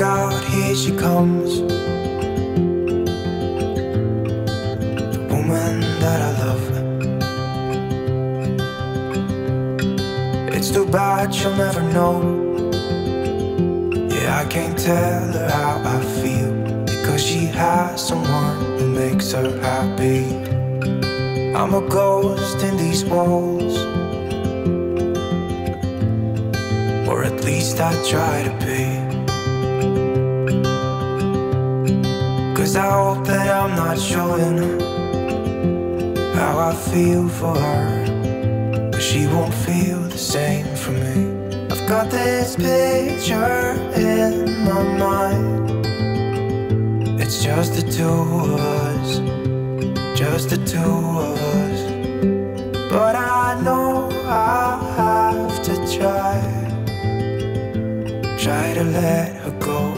out, here she comes. The woman that I love. It's too bad she'll never know. Yeah, I can't tell her how I feel because she has someone who makes her happy. I'm a ghost in these walls, or at least I try to be. I'm not showing how I feel for her, but she won't feel the same for me. I've got this picture in my mind. It's just the two of us, just the two of us. But I know I have to try, try to let her go,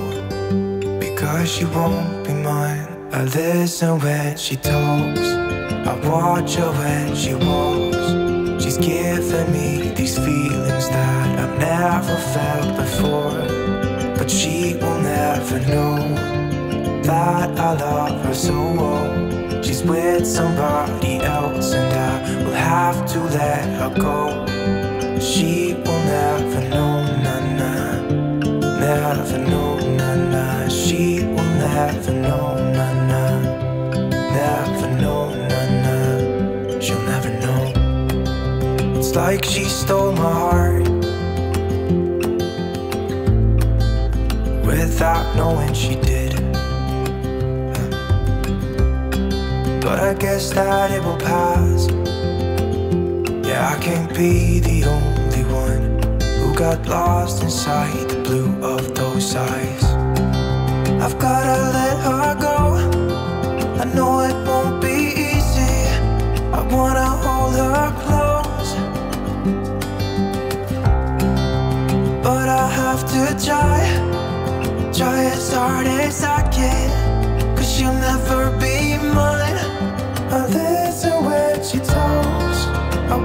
because she won't be mine. I listen when she talks, I watch her when she walks. She's giving me these feelings that I've never felt before, but she will never know that I love her so well. She's with somebody else, and I will have to let her go. She will She'll never know. It's like she stole my heart without knowing she did. But I guess that it will pass. Yeah, I can't be the only one who got lost inside the blue of those eyes. I've gotta let her go. I know it won't be easy. I wanna hold her close. But I have to try. Try as hard as I can. Cause she'll never be mine I listen when she talks I